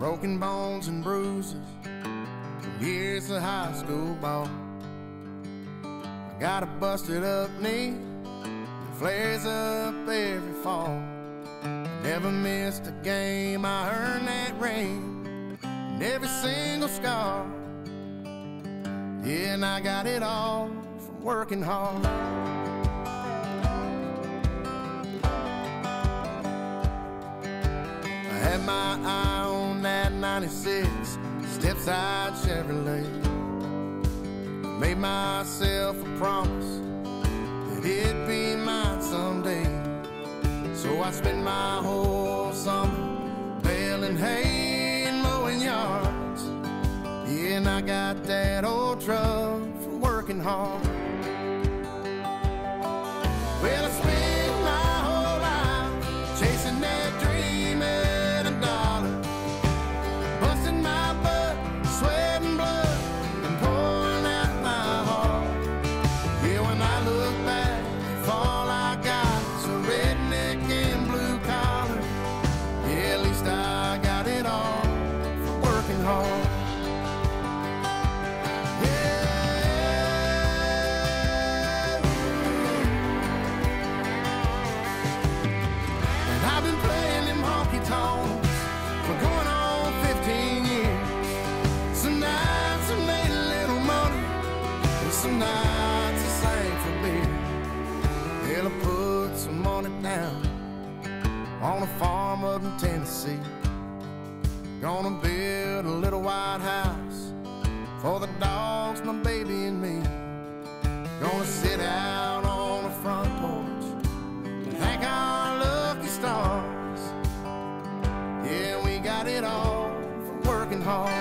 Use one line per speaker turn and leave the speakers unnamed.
broken bones and bruises from years of high school ball. I got a busted up knee that flares up every fall. Never missed a game, I earned that ring, and every single scar. Yeah, and I got it all from working hard. I had my 96 stepside Chevrolet. Made myself a promise that it'd be mine someday. So I spent my whole summer baling hay and mowing yards. Yeah, and I got that old truck from working hard. night the same for me. And I put some money down on a farm up in Tennessee. Gonna build a little white house for the dogs, my baby and me. Gonna sit out on the front porch and thank our lucky stars. Yeah, we got it all from working hard.